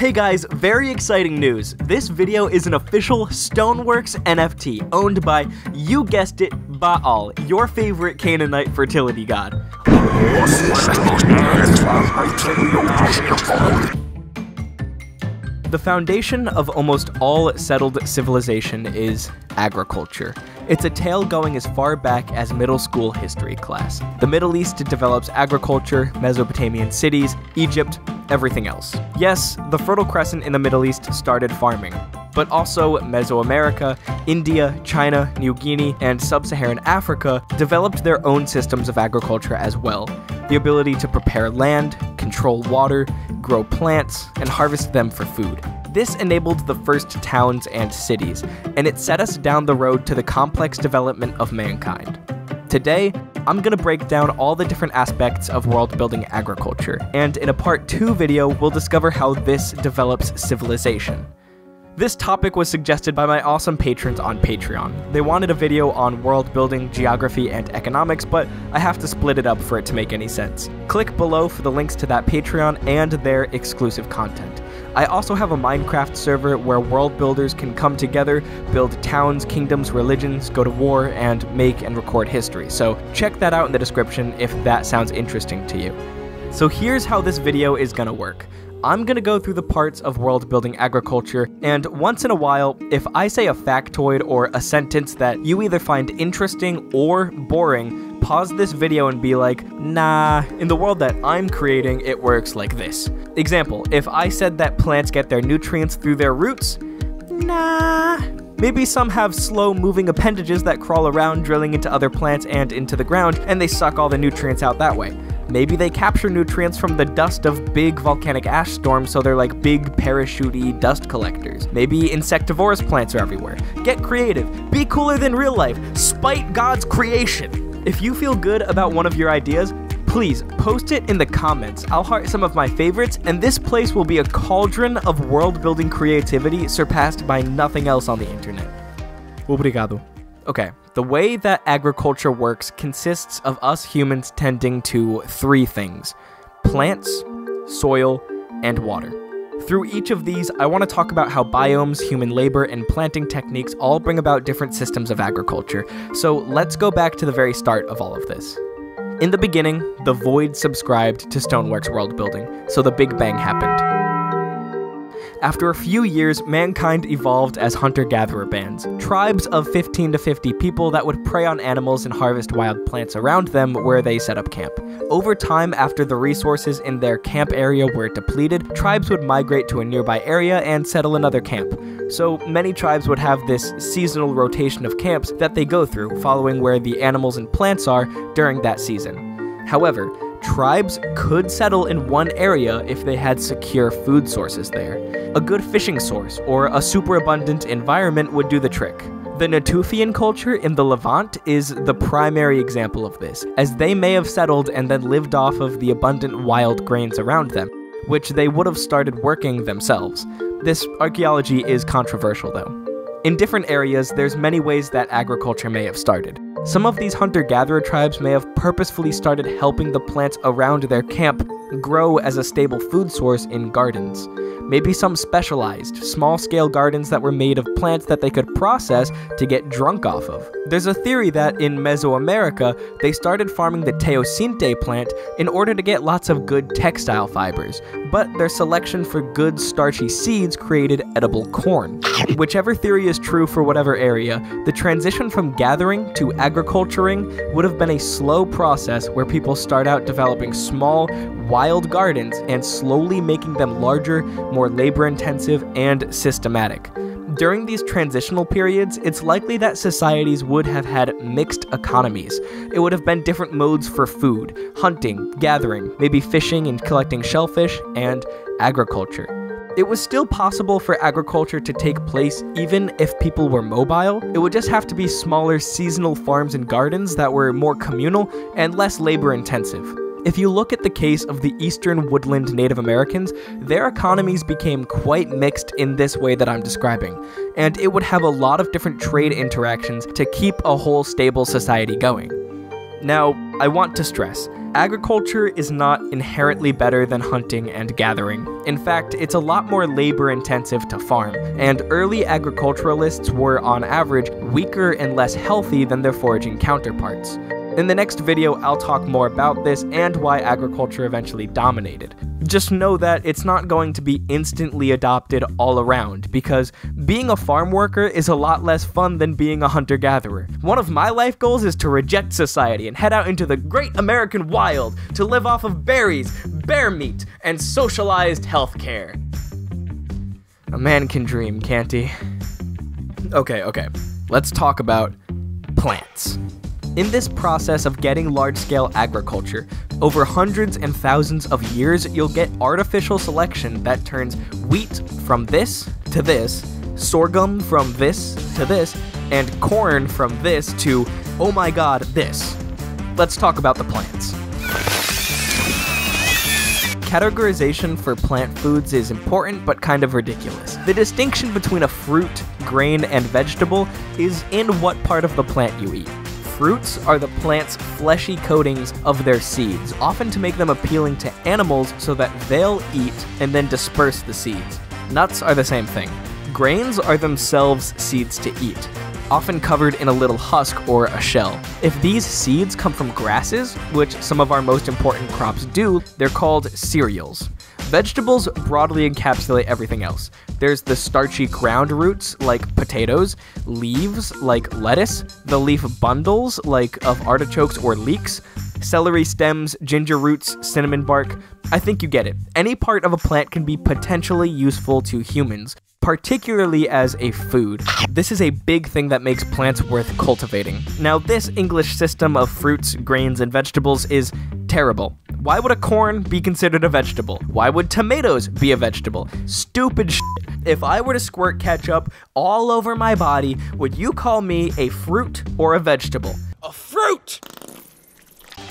Hey guys, very exciting news. This video is an official Stoneworks NFT owned by, you guessed it, Baal, your favorite Canaanite fertility god. The foundation of almost all settled civilization is agriculture. It's a tale going as far back as middle school history class. The Middle East develops agriculture, Mesopotamian cities, Egypt, everything else. Yes, the Fertile Crescent in the Middle East started farming, but also Mesoamerica, India, China, New Guinea, and Sub Saharan Africa developed their own systems of agriculture as well. The ability to prepare land, control water, grow plants, and harvest them for food. This enabled the first towns and cities, and it set us down the road to the complex development of mankind. Today, I'm going to break down all the different aspects of world building agriculture, and in a part 2 video, we'll discover how this develops civilization. This topic was suggested by my awesome patrons on Patreon. They wanted a video on world building, geography, and economics, but I have to split it up for it to make any sense. Click below for the links to that Patreon and their exclusive content. I also have a Minecraft server where world builders can come together, build towns, kingdoms, religions, go to war, and make and record history. So check that out in the description if that sounds interesting to you. So here's how this video is gonna work. I'm gonna go through the parts of world building agriculture, and once in a while, if I say a factoid or a sentence that you either find interesting or boring, pause this video and be like, nah, in the world that I'm creating, it works like this. Example, if I said that plants get their nutrients through their roots, nah. Maybe some have slow moving appendages that crawl around, drilling into other plants and into the ground, and they suck all the nutrients out that way. Maybe they capture nutrients from the dust of big volcanic ash storms, so they're like big parachutey dust collectors. Maybe insectivorous plants are everywhere. Get creative. Be cooler than real life. Spite God's creation. If you feel good about one of your ideas, please post it in the comments. I'll heart some of my favorites, and this place will be a cauldron of world building creativity surpassed by nothing else on the internet. Obrigado. Okay, the way that agriculture works consists of us humans tending to three things plants, soil, and water. Through each of these, I want to talk about how biomes, human labor, and planting techniques all bring about different systems of agriculture. So let's go back to the very start of all of this. In the beginning, the Void subscribed to Stoneworks world building, so the Big Bang happened. After a few years, mankind evolved as hunter gatherer bands, tribes of 15 to 50 people that would prey on animals and harvest wild plants around them where they set up camp. Over time, after the resources in their camp area were depleted, tribes would migrate to a nearby area and settle another camp. So many tribes would have this seasonal rotation of camps that they go through, following where the animals and plants are during that season. However, tribes could settle in one area if they had secure food sources there. A good fishing source or a superabundant environment would do the trick. The Natufian culture in the Levant is the primary example of this, as they may have settled and then lived off of the abundant wild grains around them, which they would have started working themselves. This archaeology is controversial though. In different areas, there's many ways that agriculture may have started. Some of these hunter gatherer tribes may have purposefully started helping the plants around their camp grow as a stable food source in gardens. Maybe some specialized, small scale gardens that were made of plants that they could process to get drunk off of. There's a theory that in Mesoamerica, they started farming the teosinte plant in order to get lots of good textile fibers, but their selection for good starchy seeds created edible corn. Whichever theory is true for whatever area, the transition from gathering to agriculturing would have been a slow process where people start out developing small, wild gardens and slowly making them larger, more labor intensive, and systematic. During these transitional periods, it's likely that societies would have had mixed economies. It would have been different modes for food, hunting, gathering, maybe fishing and collecting shellfish, and agriculture. It was still possible for agriculture to take place even if people were mobile. It would just have to be smaller seasonal farms and gardens that were more communal and less labor intensive. If you look at the case of the eastern woodland Native Americans, their economies became quite mixed in this way that I'm describing, and it would have a lot of different trade interactions to keep a whole stable society going. Now, I want to stress agriculture is not inherently better than hunting and gathering. In fact, it's a lot more labor intensive to farm, and early agriculturalists were, on average, weaker and less healthy than their foraging counterparts. In the next video, I'll talk more about this and why agriculture eventually dominated. Just know that it's not going to be instantly adopted all around, because being a farm worker is a lot less fun than being a hunter gatherer. One of my life goals is to reject society and head out into the great American wild to live off of berries, bear meat, and socialized healthcare. A man can dream, can't he? Okay, okay. Let's talk about plants. In this process of getting large scale agriculture, over hundreds and thousands of years, you'll get artificial selection that turns wheat from this to this, sorghum from this to this, and corn from this to, oh my god, this. Let's talk about the plants. Categorization for plant foods is important but kind of ridiculous. The distinction between a fruit, grain, and vegetable is in what part of the plant you eat fruits are the plant's fleshy coatings of their seeds, often to make them appealing to animals so that they'll eat and then disperse the seeds. Nuts are the same thing. Grains are themselves seeds to eat, often covered in a little husk or a shell. If these seeds come from grasses, which some of our most important crops do, they're called cereals. Vegetables broadly encapsulate everything else. There's the starchy ground roots, like potatoes, leaves, like lettuce, the leaf bundles, like of artichokes or leeks, celery stems, ginger roots, cinnamon bark. I think you get it. Any part of a plant can be potentially useful to humans, particularly as a food. This is a big thing that makes plants worth cultivating. Now, this English system of fruits, grains, and vegetables is terrible. Why would a corn be considered a vegetable? Why would tomatoes be a vegetable? Stupid shit. If I were to squirt ketchup all over my body, would you call me a fruit or a vegetable? A fruit!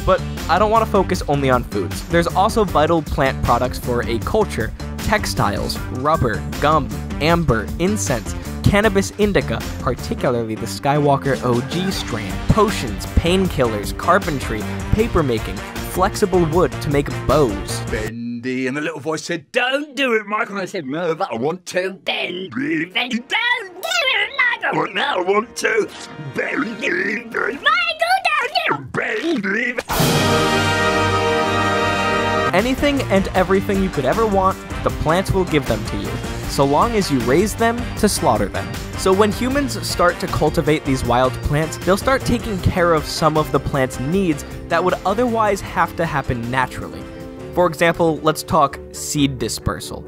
But I don't want to focus only on foods. There's also vital plant products for a culture textiles, rubber, gum, amber, incense, cannabis indica, particularly the Skywalker OG strain, potions, painkillers, carpentry, papermaking, flexible wood to make bows. Bendy, and the little voice said, Don't do it, Michael. And I said, No, but I want to. Bendy, Bendy, don't do it, Michael. Now I want to. Bendy, Michael, don't do it. Bendy. Anything and everything you could ever want, the plants will give them to you, so long as you raise them to slaughter them. So when humans start to cultivate these wild plants, they'll start taking care of some of the plant's needs that would otherwise have to happen naturally. For example, let's talk seed dispersal.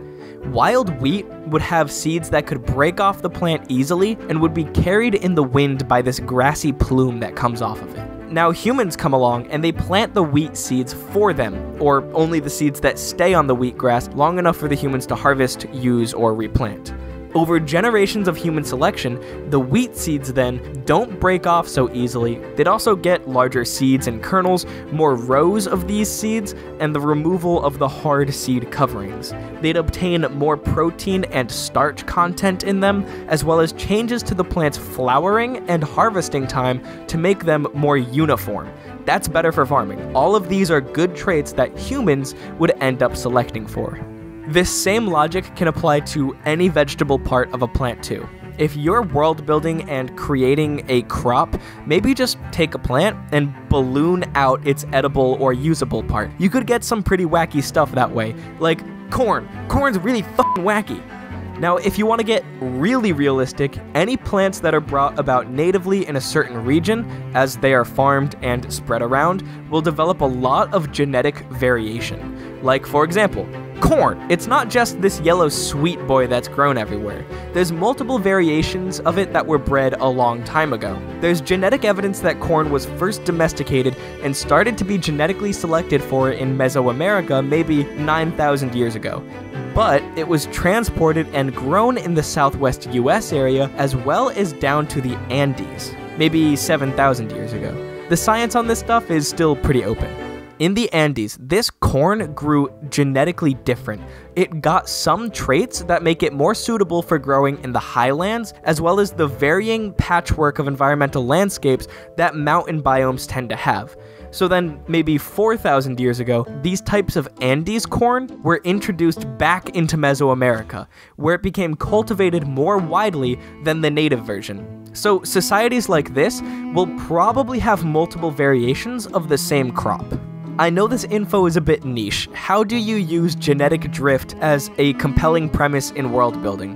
Wild wheat would have seeds that could break off the plant easily and would be carried in the wind by this grassy plume that comes off of it. Now humans come along and they plant the wheat seeds for them, or only the seeds that stay on the wheatgrass long enough for the humans to harvest, use, or replant. Over generations of human selection, the wheat seeds then don't break off so easily. They'd also get larger seeds and kernels, more rows of these seeds, and the removal of the hard seed coverings. They'd obtain more protein and starch content in them, as well as changes to the plant's flowering and harvesting time to make them more uniform. That's better for farming. All of these are good traits that humans would end up selecting for. This same logic can apply to any vegetable part of a plant too. If you're world building and creating a crop, maybe just take a plant and balloon out its edible or usable part. You could get some pretty wacky stuff that way, like corn. Corn's really fucking wacky. Now, if you want to get really realistic, any plants that are brought about natively in a certain region, as they are farmed and spread around, will develop a lot of genetic variation. Like, for example, corn. It's not just this yellow sweet boy that's grown everywhere. There's multiple variations of it that were bred a long time ago. There's genetic evidence that corn was first domesticated and started to be genetically selected for in Mesoamerica maybe 9,000 years ago. But it was transported and grown in the southwest US area as well as down to the Andes, maybe 7,000 years ago. The science on this stuff is still pretty open. In the Andes, this corn grew genetically different. It got some traits that make it more suitable for growing in the highlands, as well as the varying patchwork of environmental landscapes that mountain biomes tend to have. So then, maybe 4,000 years ago, these types of Andes corn were introduced back into Mesoamerica, where it became cultivated more widely than the native version. So, societies like this will probably have multiple variations of the same crop. I know this info is a bit niche. How do you use genetic drift as a compelling premise in world building?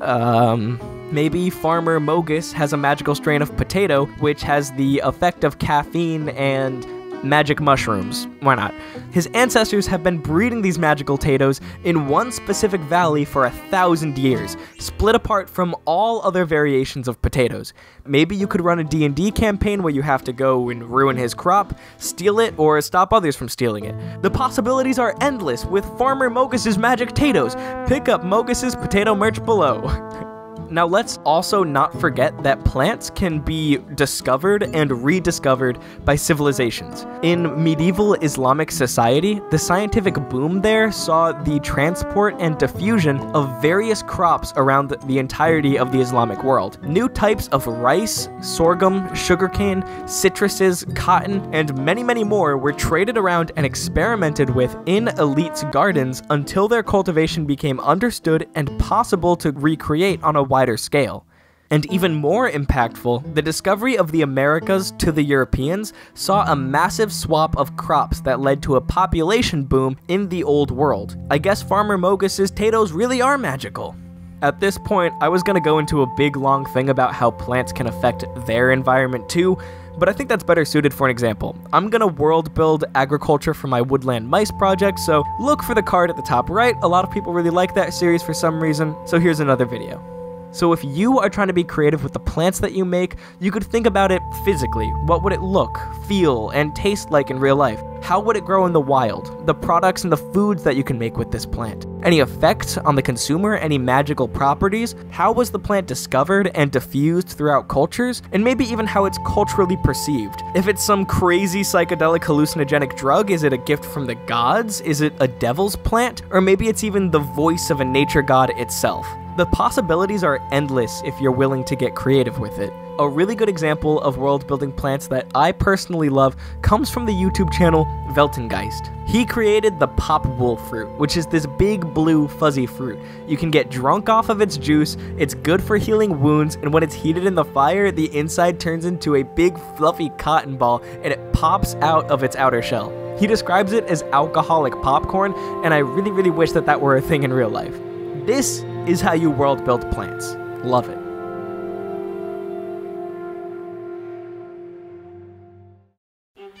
Um, maybe Farmer Mogus has a magical strain of potato which has the effect of caffeine and magic mushrooms. Why not? His ancestors have been breeding these magical potatoes in one specific valley for a thousand years, split apart from all other variations of potatoes. Maybe you could run a D&D campaign where you have to go and ruin his crop, steal it, or stop others from stealing it. The possibilities are endless with Farmer Mogus's magic potatoes. Pick up Mogus's potato merch below. Now, let's also not forget that plants can be discovered and rediscovered by civilizations. In medieval Islamic society, the scientific boom there saw the transport and diffusion of various crops around the entirety of the Islamic world. New types of rice, sorghum, sugarcane, citruses, cotton, and many, many more were traded around and experimented with in elites' gardens until their cultivation became understood and possible to recreate on a wide wider scale. And even oh. more impactful, the discovery of the Americas to the Europeans saw a massive swap of crops that led to a population boom in the old world. I guess Farmer Mogus's potatoes really are magical. At this point, I was gonna go into a big long thing about how plants can affect their environment too, but I think that's better suited for an example. I'm gonna world build agriculture for my Woodland Mice project, so look for the card at the top right. A lot of people really like that series for some reason, so here's another video. So if you are trying to be creative with the plants that you make, you could think about it physically. What would it look, feel, and taste like in real life? How would it grow in the wild? The products and the foods that you can make with this plant? Any effect on the consumer? Any magical properties? How was the plant discovered and diffused throughout cultures? And maybe even how it's culturally perceived. If it's some crazy psychedelic hallucinogenic drug, is it a gift from the gods? Is it a devil's plant? Or maybe it's even the voice of a nature god itself. The possibilities are endless if you're willing to get creative with it. A really good example of world building plants that I personally love comes from the YouTube channel Weltengeist. He created the pop wool fruit, which is this big blue fuzzy fruit. You can get drunk off of its juice, it's good for healing wounds, and when it's heated in the fire, the inside turns into a big fluffy cotton ball and it pops out of its outer shell. He describes it as alcoholic popcorn, and I really, really wish that that were a thing in real life. This is how you world build plants. Love it.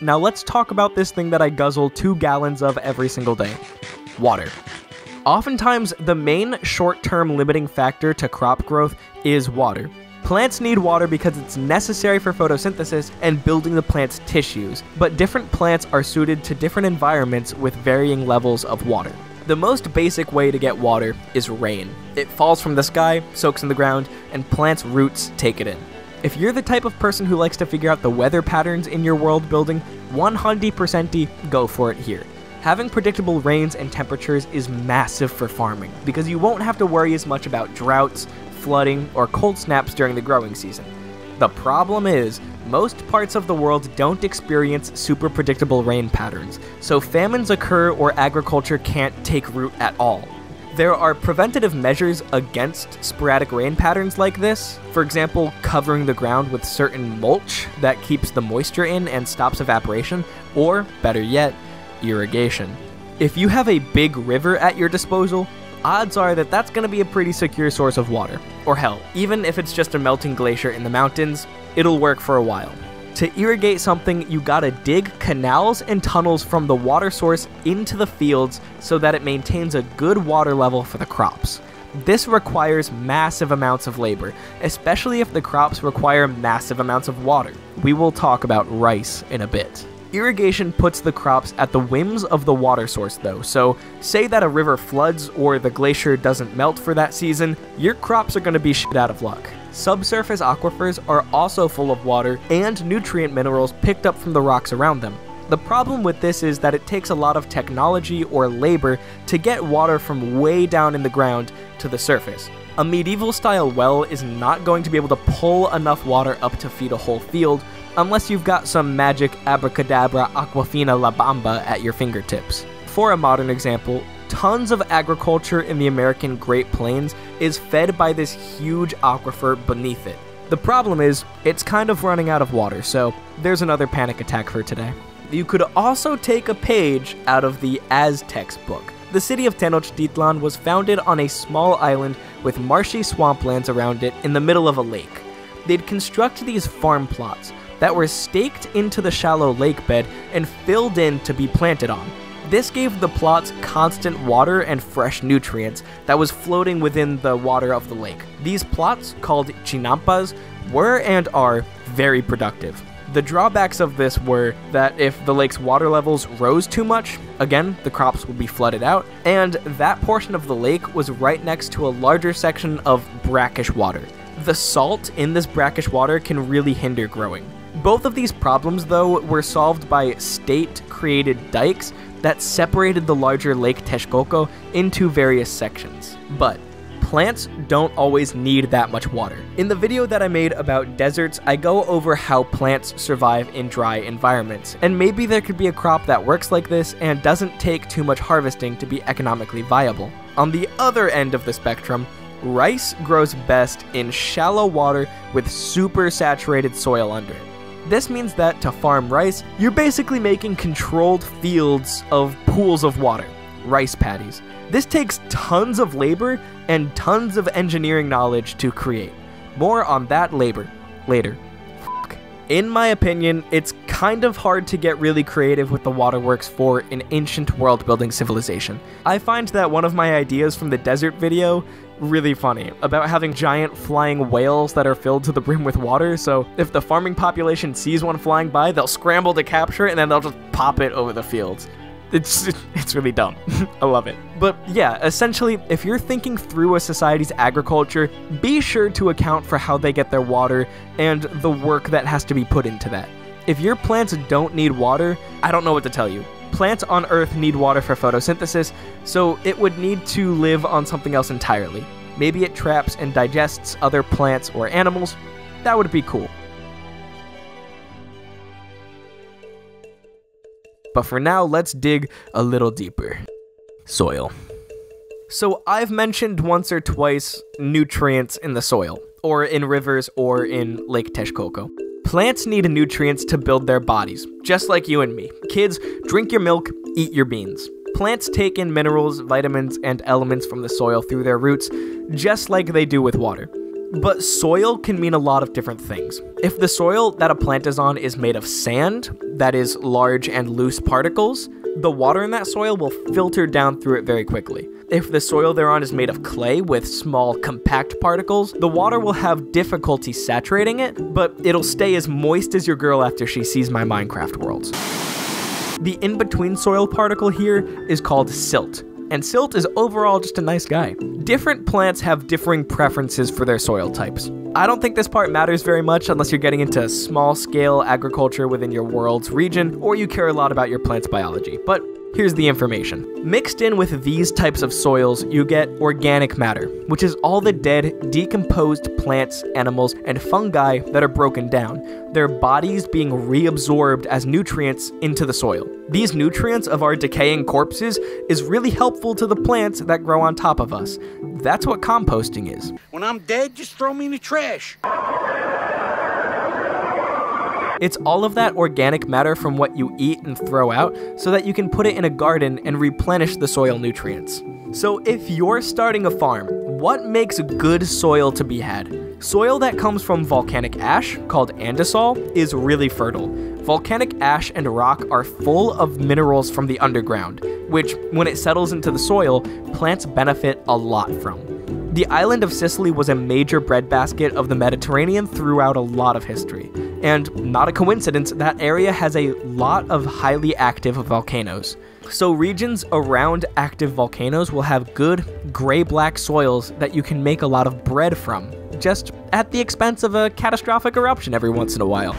Now let's talk about this thing that I guzzle two gallons of every single day water. Oftentimes, the main short term limiting factor to crop growth is water. Plants need water because it's necessary for photosynthesis and building the plant's tissues, but different plants are suited to different environments with varying levels of water. The most basic way to get water is rain. It falls from the sky, soaks in the ground, and plants' roots take it in. If you're the type of person who likes to figure out the weather patterns in your world building, 100% go for it here. Having predictable rains and temperatures is massive for farming because you won't have to worry as much about droughts, flooding, or cold snaps during the growing season. The problem is, most parts of the world don't experience super predictable rain patterns, so famines occur or agriculture can't take root at all. There are preventative measures against sporadic rain patterns like this. For example, covering the ground with certain mulch that keeps the moisture in and stops evaporation, or, better yet, irrigation. If you have a big river at your disposal, odds are that that's going to be a pretty secure source of water. Or hell, even if it's just a melting glacier in the mountains, it'll work for a while. To irrigate something, you gotta dig canals and tunnels from the water source into the fields so that it maintains a good water level for the crops. This requires massive amounts of labor, especially if the crops require massive amounts of water. We will talk about rice in a bit. Irrigation puts the crops at the whims of the water source, though, so say that a river floods or the glacier doesn't melt for that season, your crops are going to be shit out of luck. Subsurface aquifers are also full of water and nutrient minerals picked up from the rocks around them. The problem with this is that it takes a lot of technology or labor to get water from way down in the ground to the surface. A medieval style well is not going to be able to pull enough water up to feed a whole field, unless you've got some magic abracadabra aquafina la bamba at your fingertips. For a modern example, tons of agriculture in the American Great Plains is fed by this huge aquifer beneath it. The problem is, it's kind of running out of water, so there's another panic attack for today. You could also take a page out of the Aztecs book. The city of Tenochtitlan was founded on a small island with marshy swamplands around it in the middle of a lake. They'd construct these farm plots that were staked into the shallow lake bed and filled in to be planted on. This gave the plots constant water and fresh nutrients that was floating within the water of the lake. These plots, called chinampas, were and are very productive. The drawbacks of this were that if the lake's water levels rose too much, again, the crops would be flooded out, and that portion of the lake was right next to a larger section of brackish water. The salt in this brackish water can really hinder growing. Both of these problems, though, were solved by state created dikes that separated the larger Lake Texcoco into various sections. But plants don't always need that much water. In the video that I made about deserts, I go over how plants survive in dry environments, and maybe there could be a crop that works like this and doesn't take too much harvesting to be economically viable. On the other end of the spectrum, rice grows best in shallow water with super saturated soil under it. This means that to farm rice, you're basically making controlled fields of pools of water, rice paddies. This takes tons of labor and tons of engineering knowledge to create. More on that labor later. In my opinion, it's kind of hard to get really creative with the waterworks for an ancient world building civilization. I find that one of my ideas from the desert video really funny about having giant flying whales that are filled to the brim with water. So if the farming population sees one flying by, they'll scramble to capture it and then they'll just pop it over the fields. It's it's really dumb. I love it. But yeah, essentially, if you're thinking through a society's agriculture, be sure to account for how they get their water and the work that has to be put into that. If your plants don't need water, I don't know what to tell you plants on Earth need water for photosynthesis, so it would need to live on something else entirely. Maybe it traps and digests other plants or animals. That would be cool. But for now, let's dig a little deeper. Soil. So, I've mentioned once or twice nutrients in the soil, or in rivers, or in Lake Texcoco. Plants need nutrients to build their bodies, just like you and me. Kids, drink your milk, eat your beans. Plants take in minerals, vitamins, and elements from the soil through their roots, just like they do with water. But soil can mean a lot of different things. If the soil that a plant is on is made of sand, that is large and loose particles, the water in that soil will filter down through it very quickly. If the soil they're on is made of clay with small, compact particles, the water will have difficulty saturating it, but it'll stay as moist as your girl after she sees my Minecraft worlds. The in between soil particle here is called silt, and silt is overall just a nice guy. Different plants have differing preferences for their soil types. I don't think this part matters very much unless you're getting into small scale agriculture within your world's region or you care a lot about your plant's biology, but Here's the information. Mixed in with these types of soils, you get organic matter, which is all the dead, decomposed plants, animals, and fungi that are broken down, their bodies being reabsorbed as nutrients into the soil. These nutrients of our decaying corpses is really helpful to the plants that grow on top of us. That's what composting is. When I'm dead, just throw me in the trash. It's all of that organic matter from what you eat and throw out so that you can put it in a garden and replenish the soil nutrients. So, if you're starting a farm, what makes good soil to be had? Soil that comes from volcanic ash, called andesol, is really fertile. Volcanic ash and rock are full of minerals from the underground, which, when it settles into the soil, plants benefit a lot from. The island of Sicily was a major breadbasket of the Mediterranean throughout a lot of history. And not a coincidence, that area has a lot of highly active volcanoes. So, regions around active volcanoes will have good gray black soils that you can make a lot of bread from, just at the expense of a catastrophic eruption every once in a while.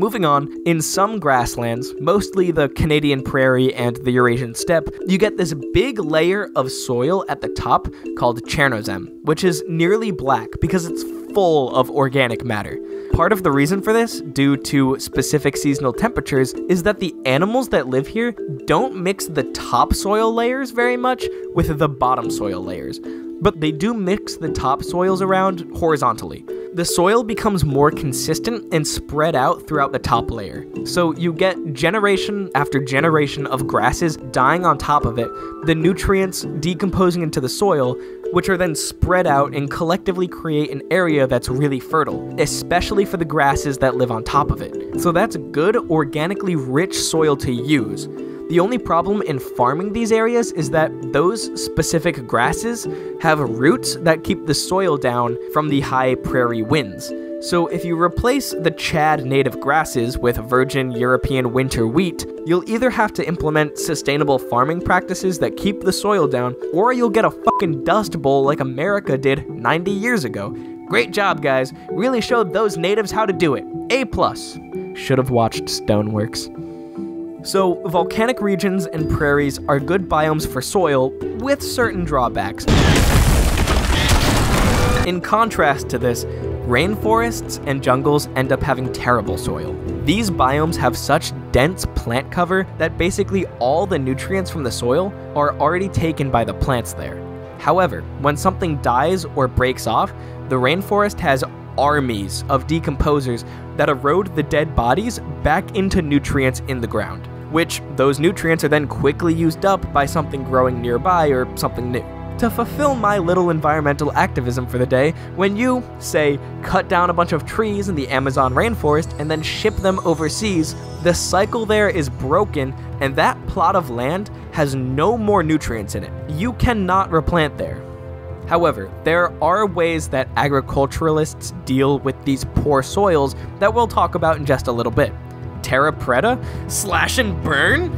Moving on, in some grasslands, mostly the Canadian prairie and the Eurasian steppe, you get this big layer of soil at the top called Chernozem, which is nearly black because it's full of organic matter. Part of the reason for this, due to specific seasonal temperatures, is that the animals that live here don't mix the top soil layers very much with the bottom soil layers, but they do mix the top soils around horizontally. The soil becomes more consistent and spread out throughout the top layer. So you get generation after generation of grasses dying on top of it, the nutrients decomposing into the soil, which are then spread out and collectively create an area that's really fertile, especially for the grasses that live on top of it. So that's good, organically rich soil to use. The only problem in farming these areas is that those specific grasses have roots that keep the soil down from the high prairie winds. So, if you replace the Chad native grasses with virgin European winter wheat, you'll either have to implement sustainable farming practices that keep the soil down, or you'll get a fucking dust bowl like America did 90 years ago. Great job, guys. Really showed those natives how to do it. A plus. Should have watched Stoneworks. So, volcanic regions and prairies are good biomes for soil, with certain drawbacks. In contrast to this, rainforests and jungles end up having terrible soil. These biomes have such dense plant cover that basically all the nutrients from the soil are already taken by the plants there. However, when something dies or breaks off, the rainforest has armies of decomposers that erode the dead bodies back into nutrients in the ground, which those nutrients are then quickly used up by something growing nearby or something new. To fulfill my little environmental activism for the day, when you, say, cut down a bunch of trees in the Amazon rainforest and then ship them overseas, the cycle there is broken and that plot of land has no more nutrients in it. You cannot replant there. However, there are ways that agriculturalists deal with these poor soils that we'll talk about in just a little bit. Terra preta? Slash and burn?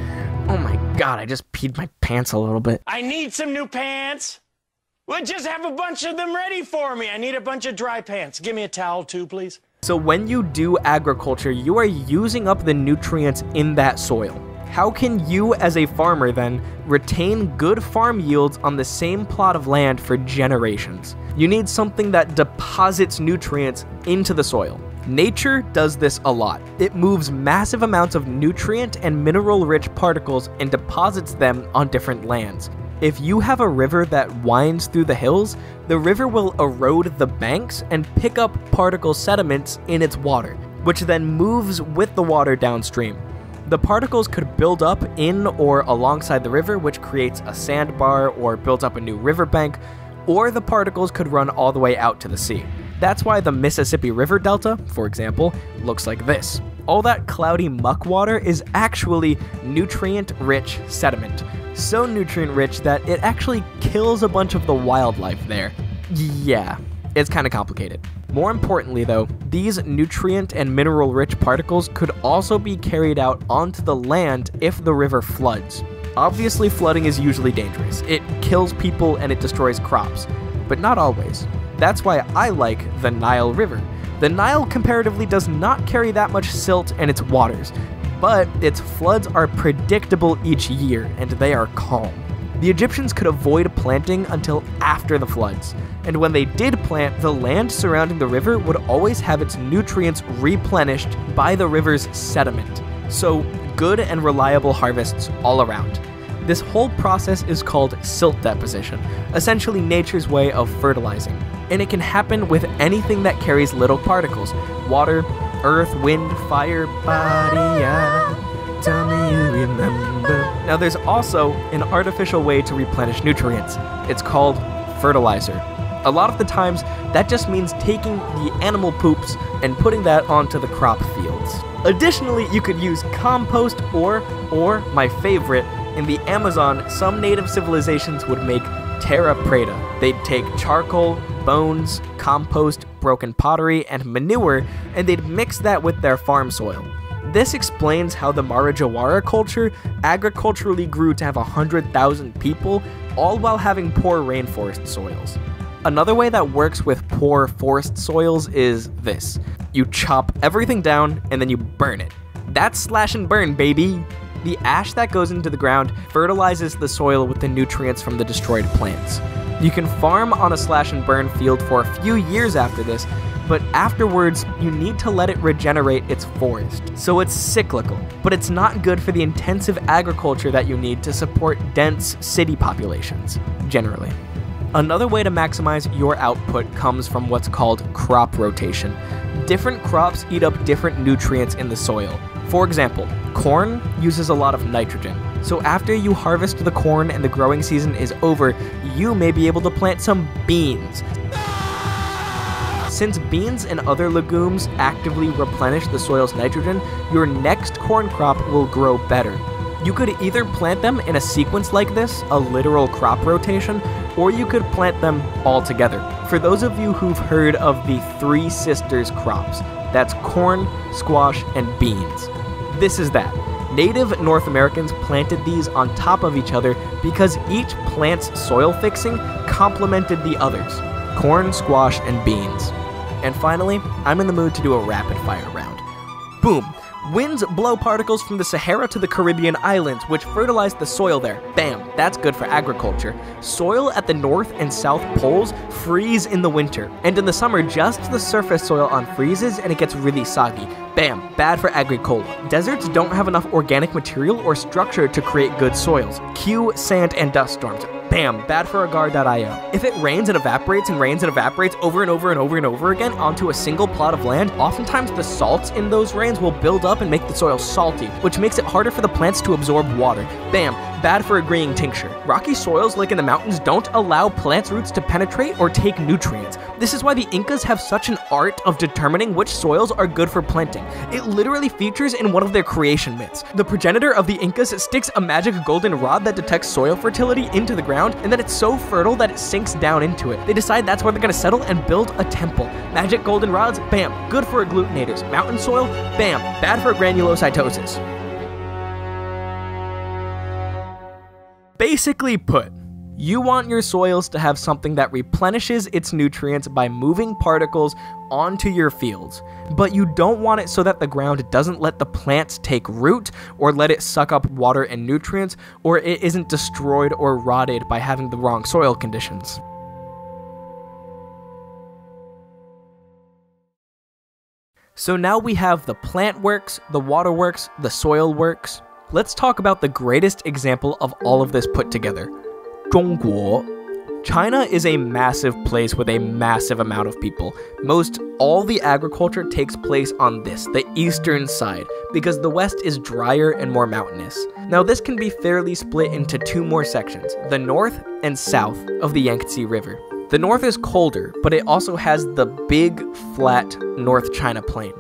Oh my god, I just peed my pants a little bit. I need some new pants. Well, just have a bunch of them ready for me. I need a bunch of dry pants. Give me a towel too, please. So when you do agriculture, you are using up the nutrients in that soil. How can you, as a farmer, then retain good farm yields on the same plot of land for generations? You need something that deposits nutrients into the soil. Nature does this a lot. It moves massive amounts of nutrient and mineral rich particles and deposits them on different lands. If you have a river that winds through the hills, the river will erode the banks and pick up particle sediments in its water, which then moves with the water downstream. The particles could build up in or alongside the river, which creates a sandbar or builds up a new riverbank, or the particles could run all the way out to the sea. That's why the Mississippi River Delta, for example, looks like this. All that cloudy muck water is actually nutrient rich sediment. So nutrient rich that it actually kills a bunch of the wildlife there. Yeah, it's kind of complicated. More importantly, though, these nutrient and mineral rich particles could also be carried out onto the land if the river floods. Obviously, flooding is usually dangerous. It kills people and it destroys crops, but not always. That's why I like the Nile River. The Nile comparatively does not carry that much silt in its waters, but its floods are predictable each year and they are calm. The Egyptians could avoid planting until after the floods, and when they did plant, the land surrounding the river would always have its nutrients replenished by the river's sediment. So, good and reliable harvests all around. This whole process is called silt deposition, essentially nature's way of fertilizing. And it can happen with anything that carries little particles water, earth, wind, fire, body, yeah. Remember. Now, there's also an artificial way to replenish nutrients. It's called fertilizer. A lot of the times, that just means taking the animal poops and putting that onto the crop fields. Additionally, you could use compost or, or my favorite, in the Amazon, some native civilizations would make terra preta. They'd take charcoal, bones, compost, broken pottery, and manure, and they'd mix that with their farm soil. This explains how the Marajoara culture agriculturally grew to have 100,000 people, all while having poor rainforest soils. Another way that works with poor forest soils is this you chop everything down and then you burn it. That's slash and burn, baby! The ash that goes into the ground fertilizes the soil with the nutrients from the destroyed plants. You can farm on a slash and burn field for a few years after this, but afterwards, you need to let it regenerate its forest. So it's cyclical, but it's not good for the intensive agriculture that you need to support dense city populations, generally. Another way to maximize your output comes from what's called crop rotation. Different crops eat up different nutrients in the soil. For example, corn uses a lot of nitrogen. So after you harvest the corn and the growing season is over, you may be able to plant some beans. Since beans and other legumes actively replenish the soil's nitrogen, your next corn crop will grow better. You could either plant them in a sequence like this, a literal crop rotation, or you could plant them all together. For those of you who've heard of the Three Sisters crops, that's corn, squash, and beans. This is that. Native North Americans planted these on top of each other because each plant's soil fixing complemented the others corn, squash, and beans. And finally, I'm in the mood to do a rapid fire round. Boom! Winds blow particles from the Sahara to the Caribbean islands, which fertilize the soil there. Bam, that's good for agriculture. Soil at the North and South Poles freeze in the winter, and in the summer, just the surface soil unfreezes and it gets really soggy. Bam, bad for agriculture. Deserts don't have enough organic material or structure to create good soils. Cue sand and dust storms. Bam, bad for agar.io. If it rains and evaporates and rains and evaporates over and over and over and over again onto a single plot of land, oftentimes the salts in those rains will build up and make the soil salty, which makes it harder for the plants to absorb water. Bam, bad for agreeing tincture. Rocky soils, like in the mountains, don't allow plants' roots to penetrate or take nutrients. This is why the Incas have such an art of determining which soils are good for planting. It literally features in one of their creation myths. The progenitor of the Incas sticks a magic golden rod that detects soil fertility into the ground, and then it's so fertile that it sinks down into it. They decide that's where they're gonna settle and build a temple. Magic golden rods, bam, good for agglutinators. Mountain soil, bam, bad for granulocytosis. Basically put, you want your soils to have something that replenishes its nutrients by moving particles onto your fields, but you don't want it so that the ground doesn't let the plants take root or let it suck up water and nutrients, or it isn't destroyed or rotted by having the wrong soil conditions. So now we have the plant works, the water works, the soil works. Let's talk about the greatest example of all of this put together 中国. China is a massive place with a massive amount of people. Most all the agriculture takes place on this, the eastern side, because the west is drier and more mountainous. Now, this can be fairly split into two more sections the north and south of the Yangtze River. The north is colder, but it also has the big, flat North China Plain.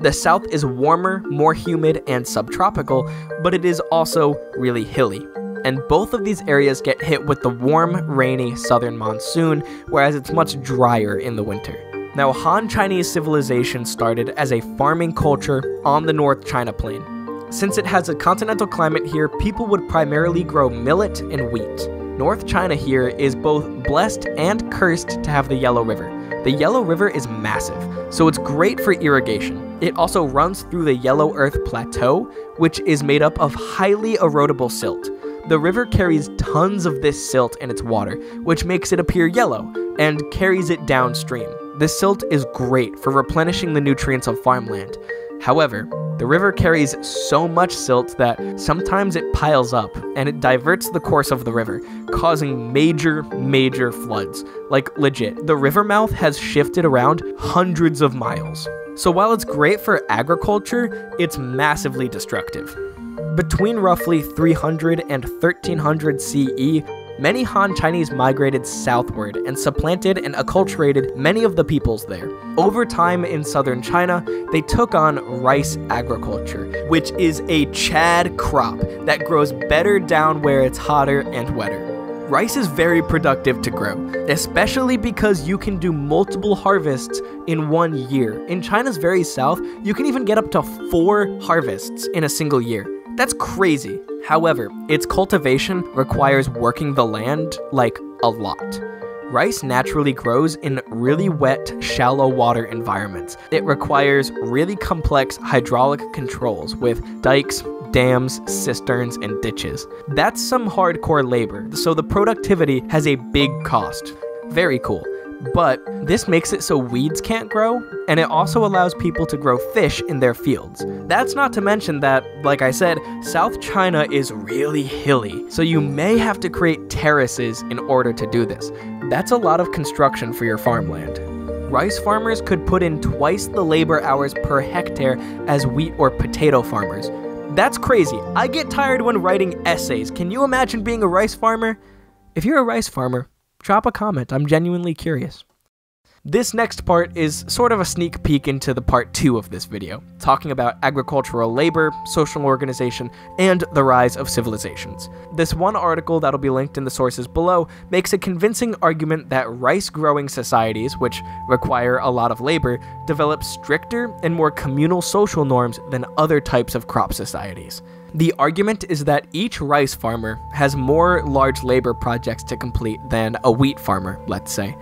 The south is warmer, more humid, and subtropical, but it is also really hilly. And both of these areas get hit with the warm, rainy southern monsoon, whereas it's much drier in the winter. Now, Han Chinese civilization started as a farming culture on the North China Plain. Since it has a continental climate here, people would primarily grow millet and wheat. North China here is both blessed and cursed to have the Yellow River. The Yellow River is massive, so it's great for irrigation. It also runs through the Yellow Earth Plateau, which is made up of highly erodible silt. The river carries tons of this silt in its water, which makes it appear yellow and carries it downstream. This silt is great for replenishing the nutrients of farmland. However, the river carries so much silt that sometimes it piles up and it diverts the course of the river, causing major, major floods. Like, legit, the river mouth has shifted around hundreds of miles. So while it's great for agriculture, it's massively destructive. Between roughly 300 and 1300 CE, many Han Chinese migrated southward and supplanted and acculturated many of the peoples there. Over time in southern China, they took on rice agriculture, which is a chad crop that grows better down where it's hotter and wetter. Rice is very productive to grow, especially because you can do multiple harvests in one year. In China's very south, you can even get up to four harvests in a single year. That's crazy. However, its cultivation requires working the land like a lot. Rice naturally grows in really wet, shallow water environments. It requires really complex hydraulic controls with dikes, dams, cisterns, and ditches. That's some hardcore labor, so the productivity has a big cost. Very cool. But this makes it so weeds can't grow, and it also allows people to grow fish in their fields. That's not to mention that, like I said, South China is really hilly, so you may have to create terraces in order to do this. That's a lot of construction for your farmland. Rice farmers could put in twice the labor hours per hectare as wheat or potato farmers. That's crazy. I get tired when writing essays. Can you imagine being a rice farmer? If you're a rice farmer, drop a comment. I'm genuinely curious. This next part is sort of a sneak peek into the part 2 of this video, talking about agricultural labor, social organization, and the rise of civilizations. This one article that'll be linked in the sources below makes a convincing argument that rice growing societies, which require a lot of labor, develop stricter and more communal social norms than other types of crop societies. The argument is that each rice farmer has more large labor projects to complete than a wheat farmer, let's say.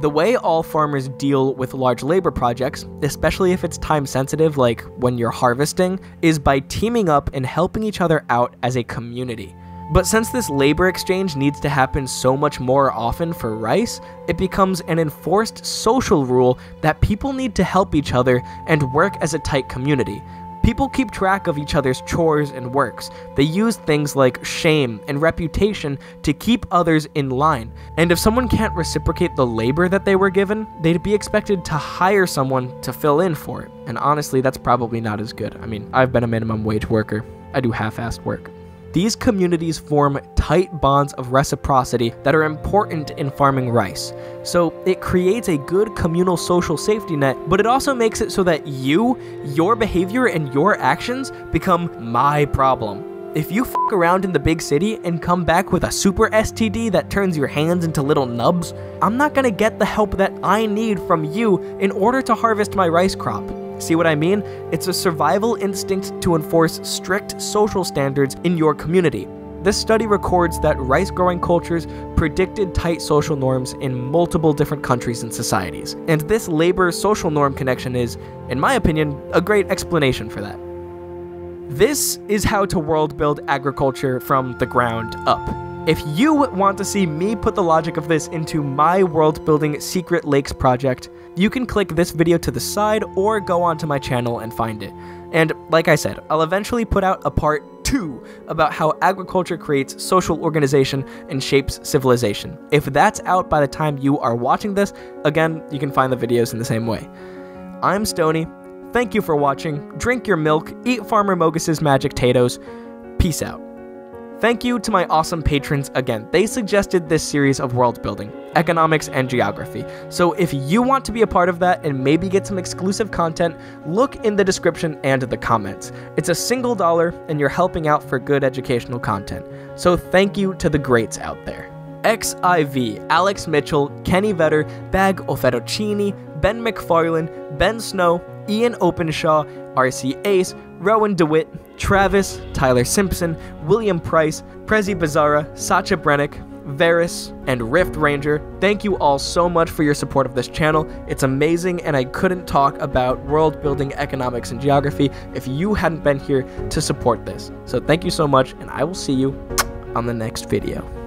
The way all farmers deal with large labor projects, especially if it's time sensitive, like when you're harvesting, is by teaming up and helping each other out as a community. But since this labor exchange needs to happen so much more often for rice, it becomes an enforced social rule that people need to help each other and work as a tight community, People keep track of each other's chores and works. They use things like shame and reputation to keep others in line. And if someone can't reciprocate the labor that they were given, they'd be expected to hire someone to fill in for it. And honestly, that's probably not as good. I mean, I've been a minimum wage worker, I do half assed work. These communities form tight bonds of reciprocity that are important in farming rice. So it creates a good communal social safety net, but it also makes it so that you, your behavior, and your actions become my problem. If you fuck around in the big city and come back with a super STD that turns your hands into little nubs, I'm not gonna get the help that I need from you in order to harvest my rice crop. See what I mean? It's a survival instinct to enforce strict social standards in your community. This study records that rice growing cultures predicted tight social norms in multiple different countries and societies. And this labor social norm connection is, in my opinion, a great explanation for that. This is how to world build agriculture from the ground up. If you want to see me put the logic of this into my world building Secret Lakes project, you can click this video to the side or go onto my channel and find it. And like I said, I'll eventually put out a part 2 about how agriculture creates social organization and shapes civilization. If that's out by the time you are watching this, again, you can find the videos in the same way. I'm Stony. Thank you for watching. Drink your milk, eat Farmer Mogus's magic tatoes. Peace out. Thank you to my awesome patrons again. They suggested this series of world building, economics, and geography. So if you want to be a part of that and maybe get some exclusive content, look in the description and the comments. It's a single dollar and you're helping out for good educational content. So thank you to the greats out there. XIV, Alex Mitchell, Kenny Vetter, Bag Offerocini, Ben McFarlane, Ben Snow, Ian Openshaw, RC Ace, Rowan DeWitt, Travis, Tyler Simpson, William Price, Prezi Bizarra, Sacha Brennick, Varys, and Rift Ranger. Thank you all so much for your support of this channel. It's amazing, and I couldn't talk about world building, economics, and geography if you hadn't been here to support this. So thank you so much, and I will see you on the next video.